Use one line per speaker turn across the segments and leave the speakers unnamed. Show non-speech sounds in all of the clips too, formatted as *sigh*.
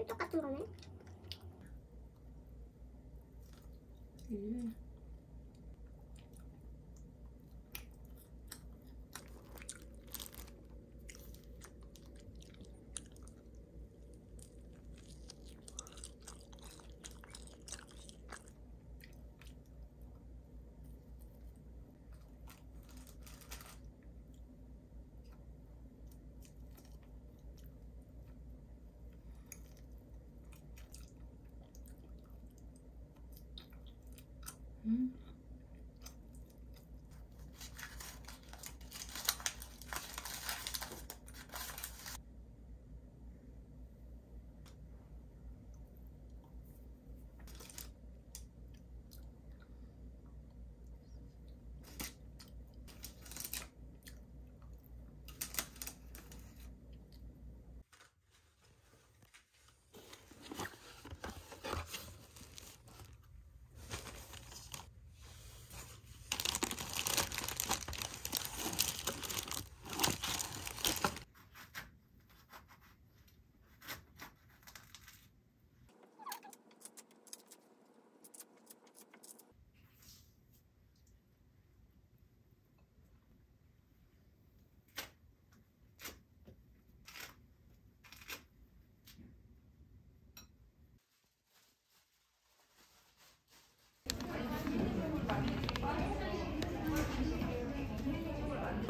술떡 같은 거네.
음. 음.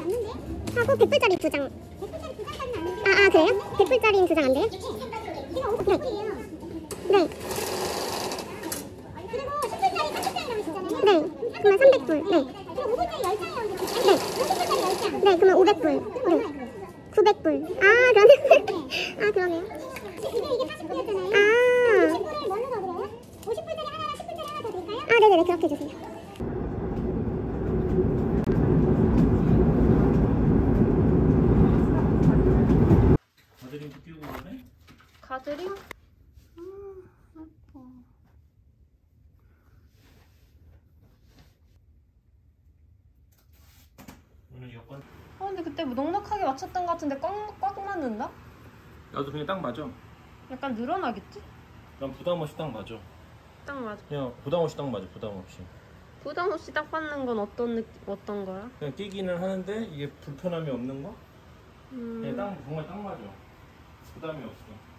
맞는데? 하고 100불짜리 두 장. 100불짜리 두 장까지는 아닌데. 아, 아 그래요? 100불짜리는 두 장 안 돼요? 이거 500불이에요. 네. 그리고 10불짜리 30장이라고 주잖아요. 네. 그러면 300불. 네. 그럼 5불짜리 10장이라고 네. 50불짜리 10장. 네, 그러면 500불. 네. 900불. 아, 그러네. *laughs* 아, 그러네요. 이게 이게 40불이었잖아요. 아. 60불을 뭘로 더 드려요? 50불짜리 하나랑 10불짜리 하나 더 드릴까요? 아, 네네네. 그렇게 해주세요.
가드림도 끼고 가네?
가드림? 음, 예뻐.
오늘 여권
어, 근데 그때 뭐 넉넉하게 맞췄던 것 같은데 꽉, 꽉 맞는다?
나도 그냥 딱 맞아
약간 늘어나겠지?
난 부담 없이 딱 맞아
딱 맞아.
그냥 부담 없이 딱 맞아 부담 없이
부담 없이 딱 받는 건 어떤 느, 어떤 거야?
그냥 끼기는 하는데 이게 불편함이 없는 거?
음,
그냥 딱 정말 딱 맞아 부담이 없어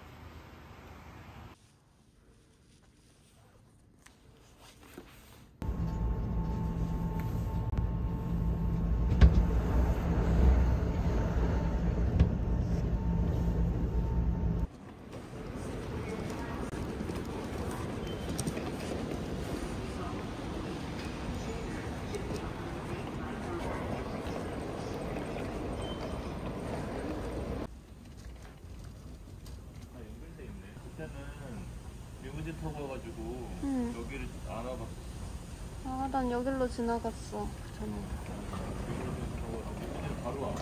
아 연결돼 있네 그때는 리무진 타고 와가지고
응.
여기를 안 와봤어
여길로 지나갔어. 전에.
리무진 바로 와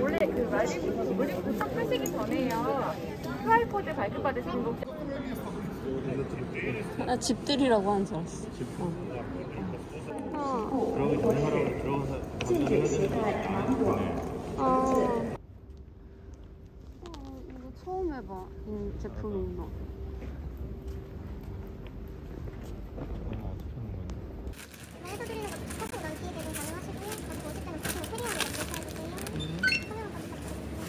원래 그 말리부 우리 도착하시기 전에요. QR코드 발급받으신 거
나 집들이라고 하는 줄 알았어. 어. 아. 어, 이거 처음 해봐. 이 제품이 이거.
해서드리는 것도 스타트 넓기 대도 가능하시고요. 거기 오실 때는 보통 캐리어로 이렇게 사주세요. 카메라 받으셨습니다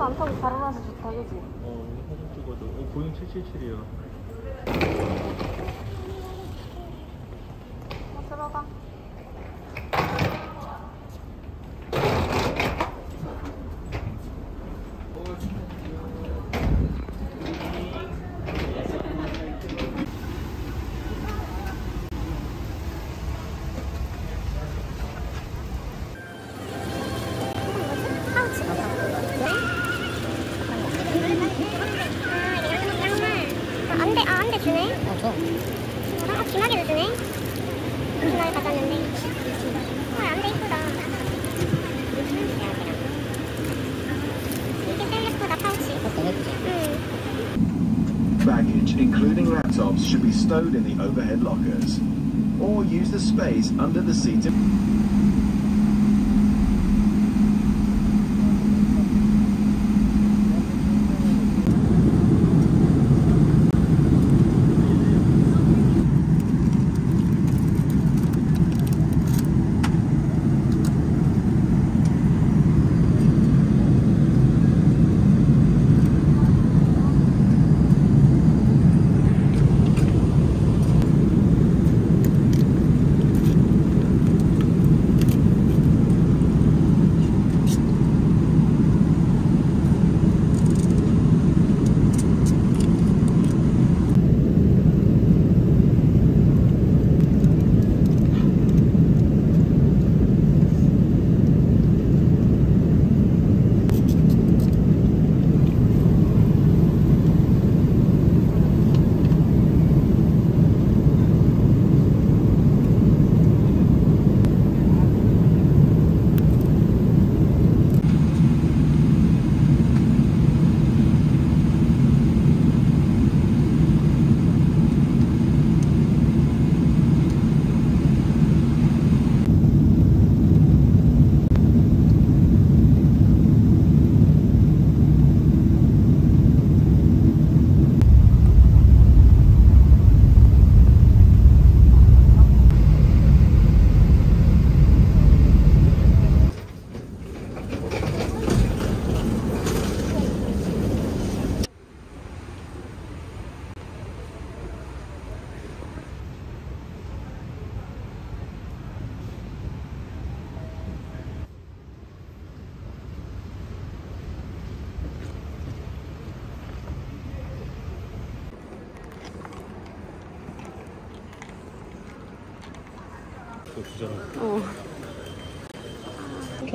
안 타고 바로 나서 좋다, 그지?
어 사진 찍어도 어 보잉 777이야
should be stowed in the overhead lockers. Or use the space under the seat.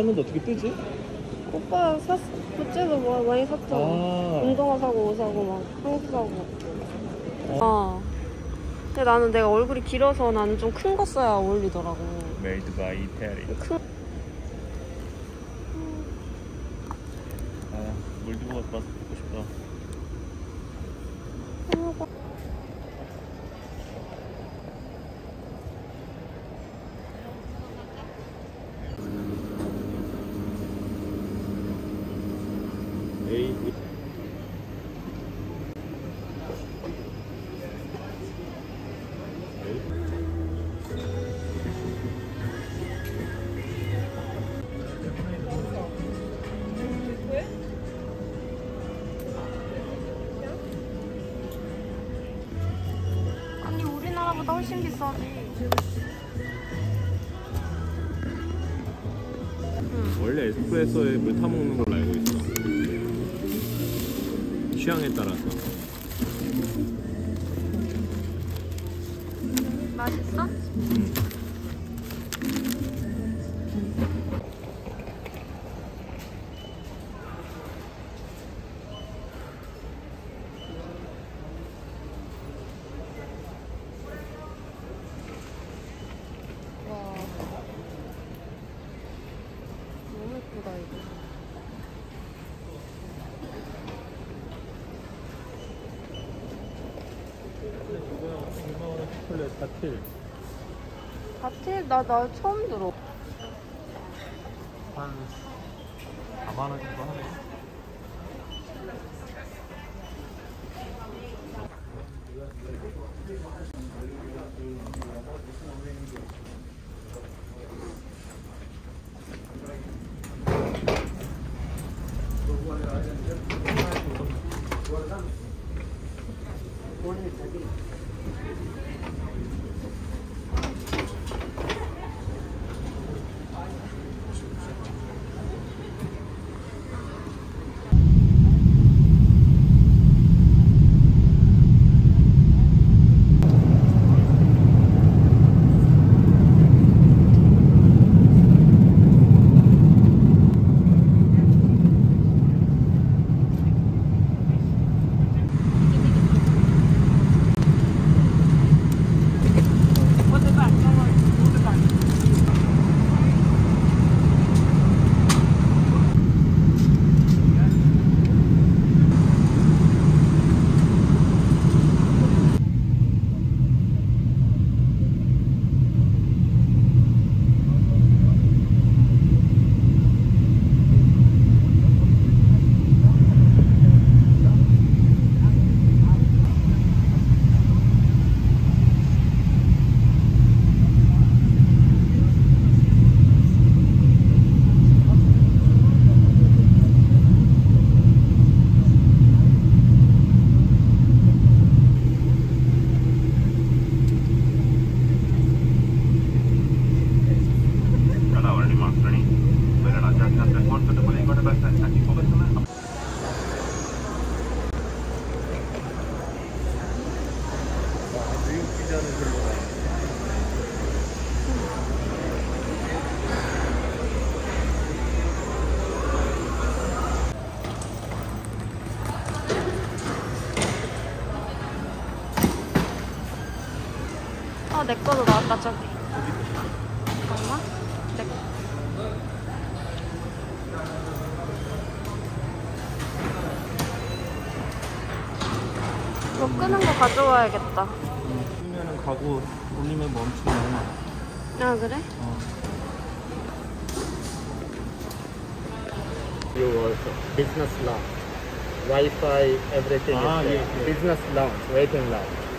켰는데 어떻게 뜨지?
오빠 샀, 굿즈도 뭐 많이 샀잖아.
아
운동화 사고 옷 사고 막 한국 사고. 어. 근데 나는 내가 얼굴이 길어서 나는 좀 큰 거 써야 어울리더라고.
made by 이태리
큰.
아 가서 마스
嗯。 나 나 처음 들어.
한 4만 원
내 거도 나왔다, 저기. 잠깐만. 내 거. 이거 끄는 거 가져와야겠다.
쓰면은 가고 올리면 멈추면
아, 그래?
business lounge. Wi-Fi, everything
Ah,
is there.
yes, yes.
Business lounge, waiting lounge.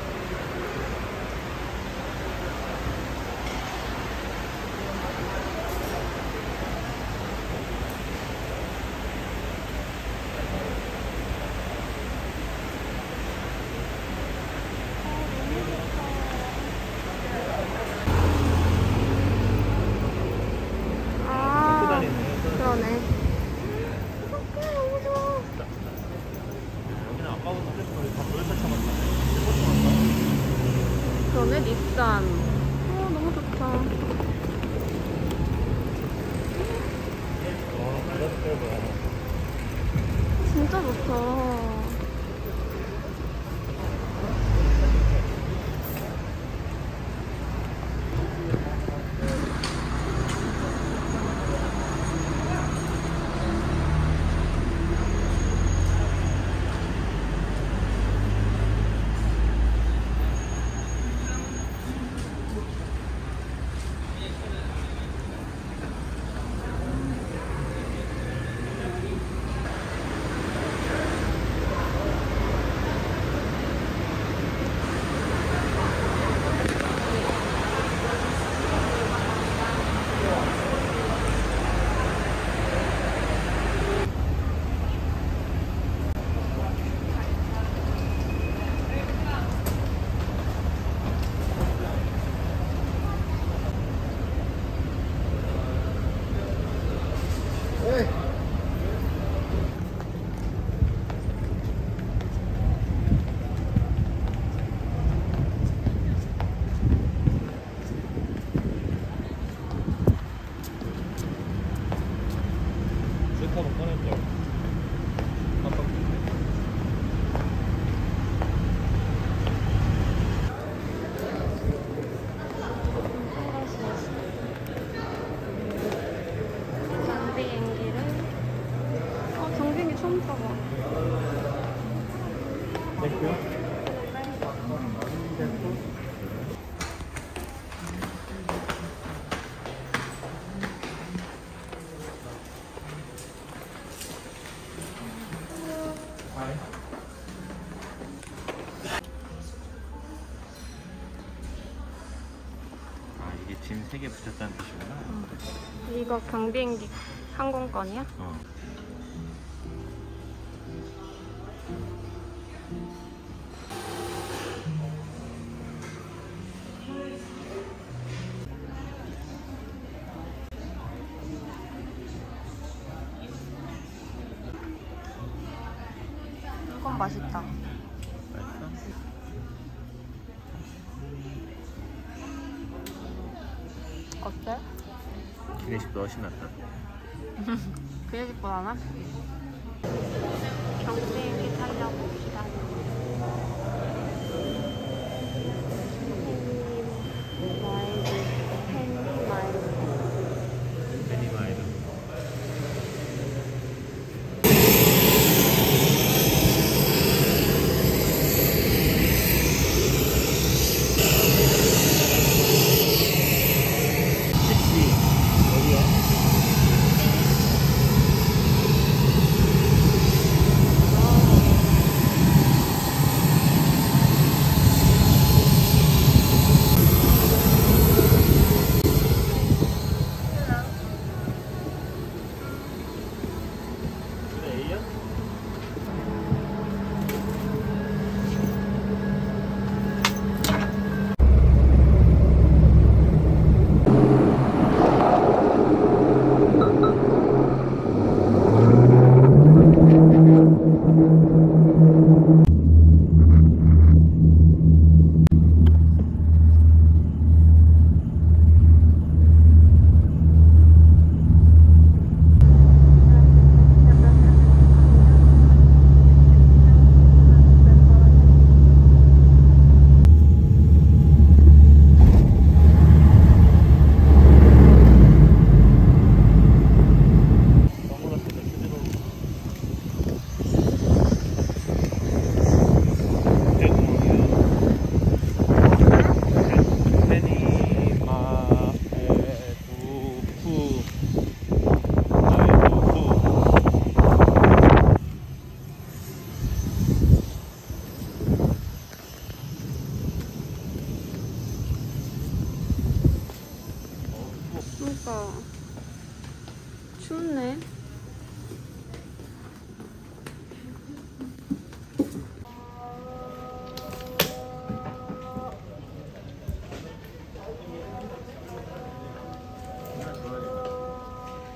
이거 경비행기 항공권이야?
어.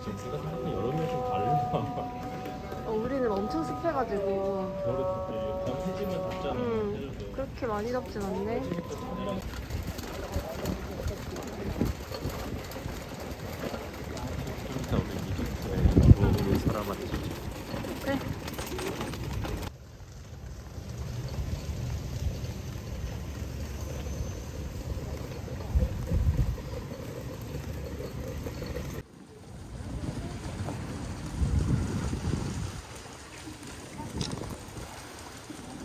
젠스가 생각보다 여름이 좀 다르다.
어, 우리는 엄청 습해가지고
겨울에 덥지. 해지면 덥잖아.
음, 그렇게 많이 덥진 않네.
진짜 우리 이집트에 도로 살아봤지.
그래.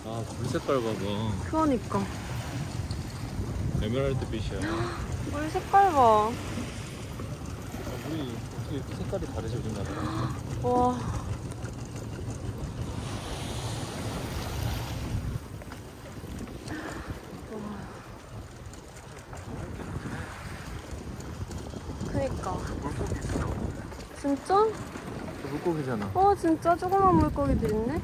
아, 물 색깔 봐봐.
그러니까
에메랄드 빛이야.
물 색깔 봐.
물이 어떻게 이렇게 색깔이 다르지 우리나라랑?
와. 그니까. 진짜?
저 물고기잖아.
어, 진짜 조그만 물고기들 있네?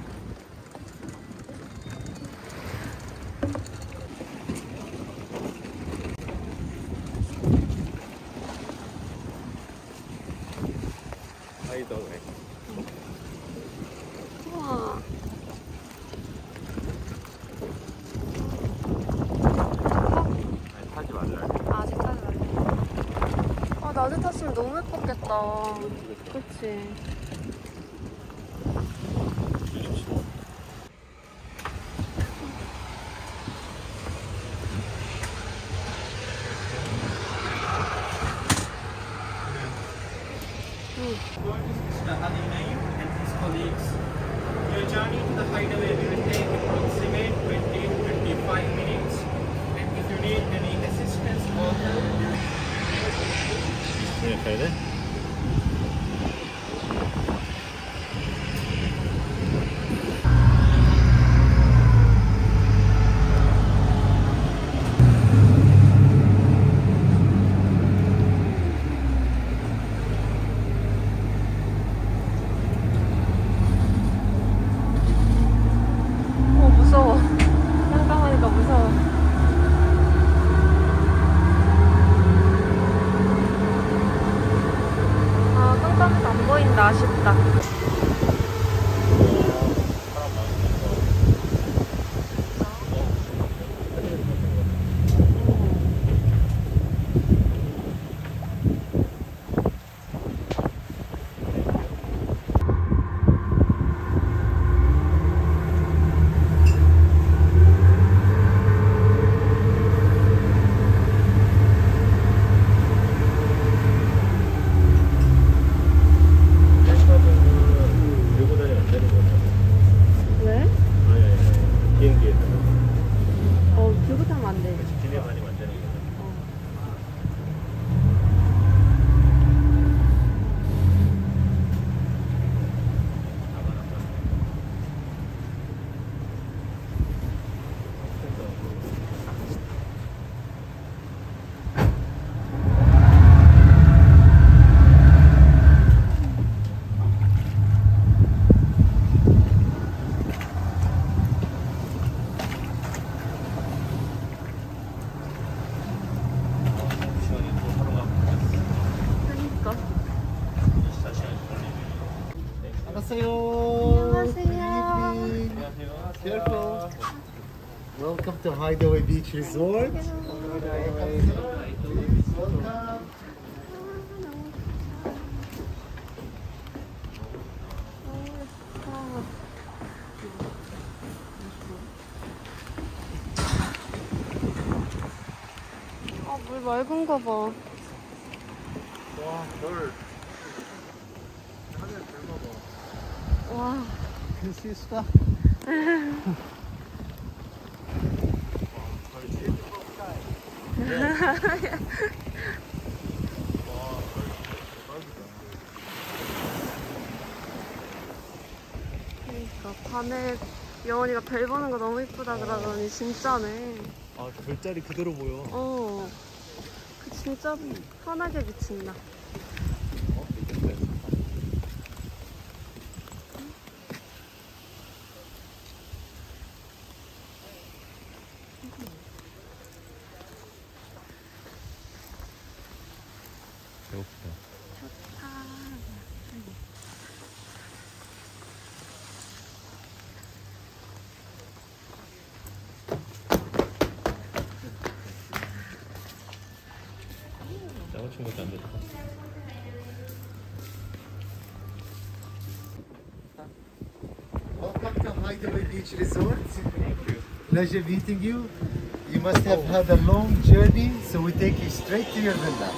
Hideaway
Beach Resort.
아, 물 맑은 거 봐.
와, 별. 하늘 별 봐봐.
와.
Can see stuff. *laughs*
그러니까 밤에 여원이가 별 보는 거 너무 이쁘다 그러더니 진짜네.
아, 별자리 그대로 보여.
어. 그 진짜 환하게 비친다.
Welcome to Hideaway Beach Resort. Pleasure meeting you. You must have had a long journey, so we take you straight to your villa.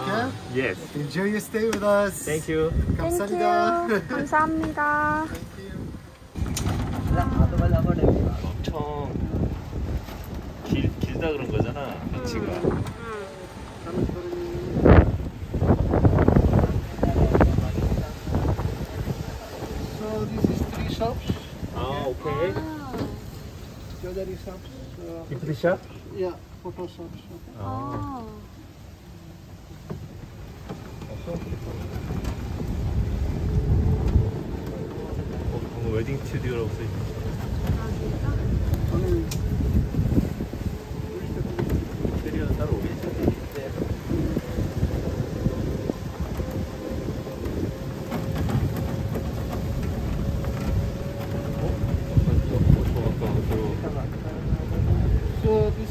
Okay?
Yes.
Enjoy your stay with us.
Thank you.
감사합니다. *laughs*
감사합니다.
엄청 길, 길다 그런 거잖아, 위치가.
Jewelry shops, uh,
기프트샵?
yeah, photo shops.
아. 어, 웨딩 스튜디오라고. 인테리어는 따로 오겠지?
So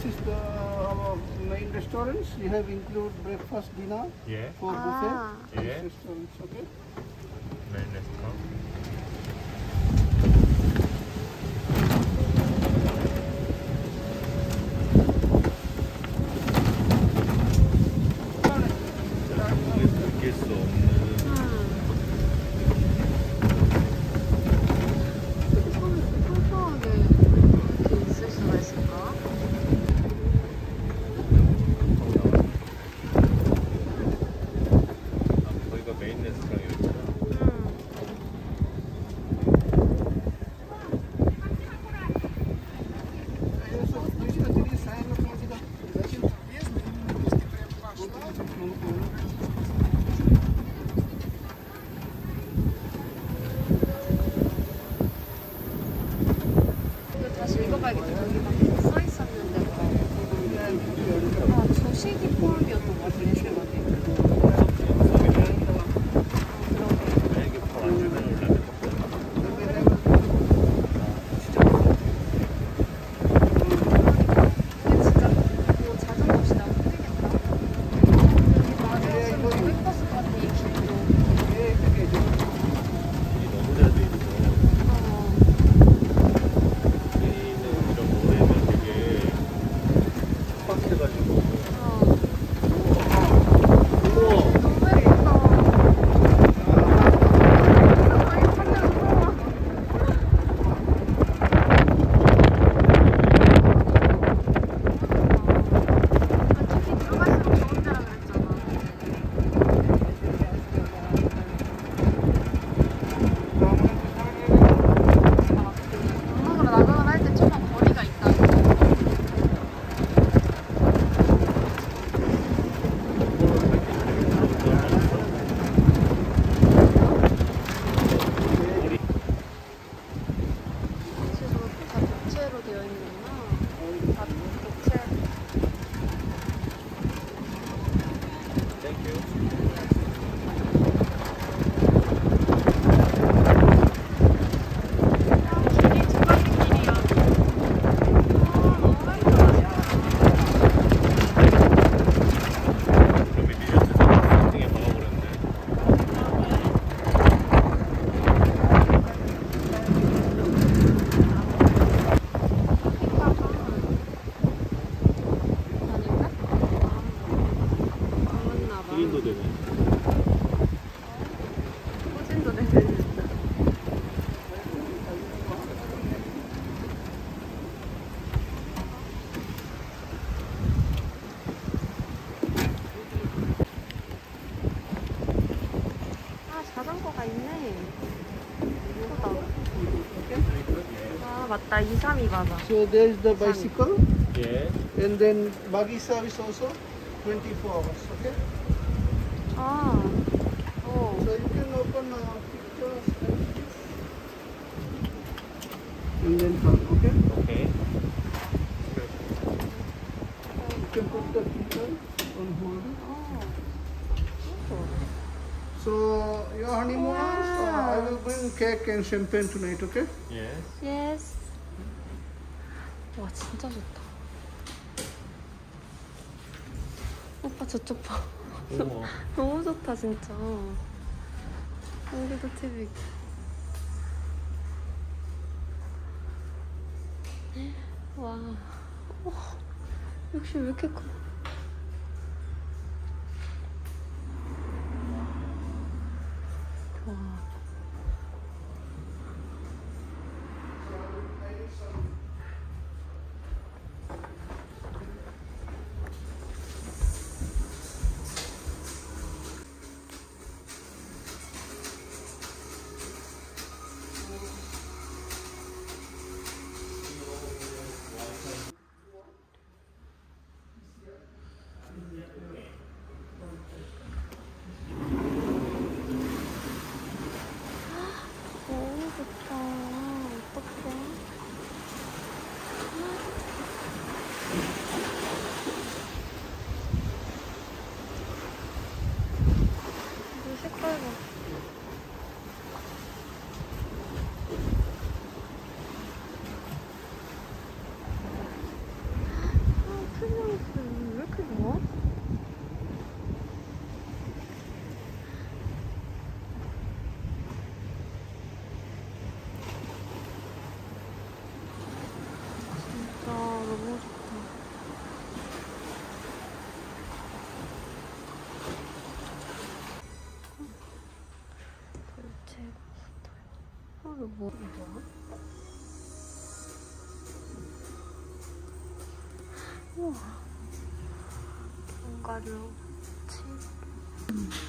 this is the our main restaurants. You have include breakfast, dinner.
Yeah.
For
ah.
buffet.
Yeah.
Restaurants, okay.
Main restaurant. 뭐. 맞다. 232 맞아.
So there is the bicycle,
예.
and then buggy service also, 24 hours. Okay.
아. 어.
So you can open uh, pictures like this, and then come. Okay.
오케이.
You can put the picture on hold. So your honeymooners, uh, I will bring cake and champagne tonight. Okay.
예.
예스. 와 진짜 좋다. 오빠 저쪽 봐.
오. *laughs*
너무 좋다 진짜. 여기도 TV. 와. 어, 역시 왜 이렇게 커? 와. 너무 좋다. 어떡해. 물 색깔 봐. 아, 투명했어. 왜 이렇게 좋아? 진짜 너무 좋다. 돌체 스타일. 아, 이거 뭐, 뭐야? 우와. 견과류 칩. 대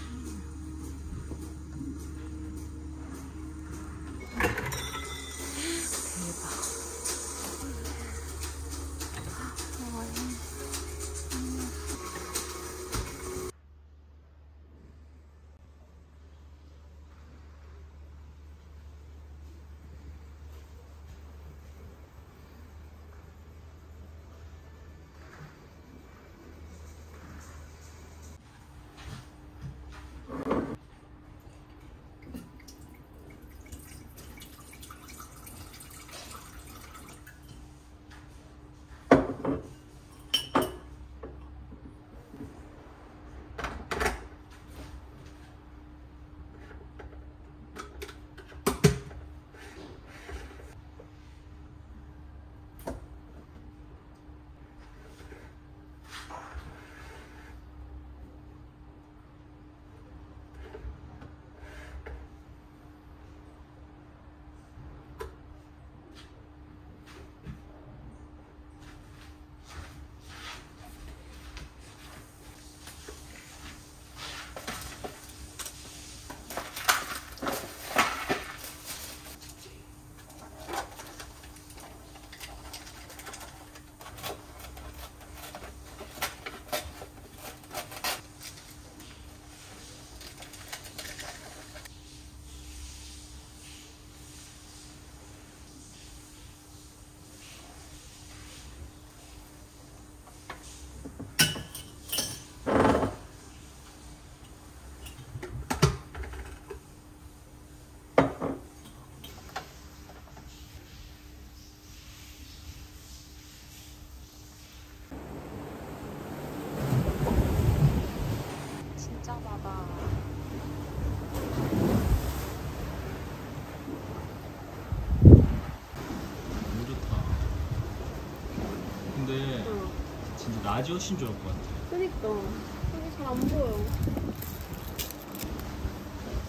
낮이 훨씬 좋을 것 같아.
그니까. 여기 잘 안 보여.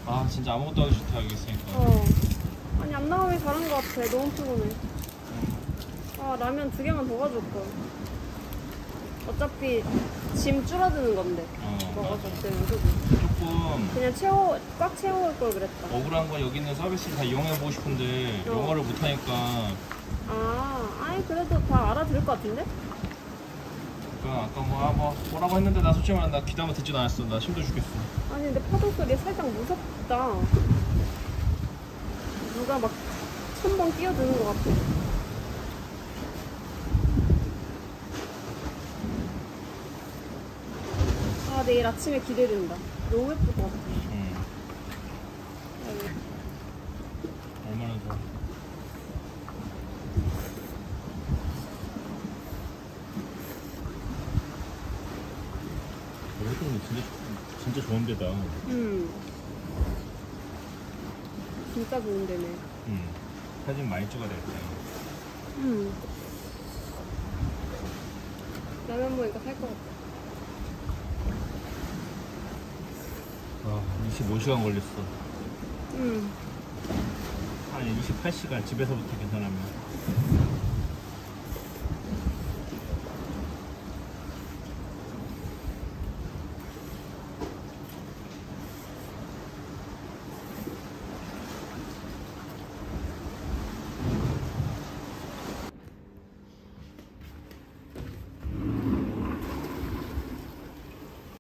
아 진짜 아무것도 하기 좋다 여기 있으니까.
어. 아니, 안 나오길 잘한 것 같아. 너무 피곤해. 아, 라면 두 개만 더 가져올 걸. 어차피 짐 줄어드는 건데.
어,
먹었을 때는 그지?
조금
그냥 채워, 꽉 채워올 걸 그랬다.
억울한 건 여기 있는 서비스를 다 이용해 보고 싶은데
어.
영어를 못하니까
아, 아니 그래도 다 알아들을 것 같은데?
그러니까 아까 뭐, 아, 뭐 뭐라고 했는데 나 솔직히 말하면 나 귀담아 듣지도 않았어. 나 힘들어 죽겠어.
아니 근데 파도 소리 살짝 무섭다. 누가 막 천번 뛰어드는 것 같아. 아 내일 아침에 기대된다. 너무 예쁠 것 같아.
응. 얼마나 좋아. 여기는 진짜 진짜 좋은 데다.
음. 진짜 좋은 데네.
응. 사진 많이 찍어야 되겠다.
음. 라면 먹으니까 살 것 같아.
와, 25시간 걸렸어.
음.
아니 28시간 집에서부터 계산하면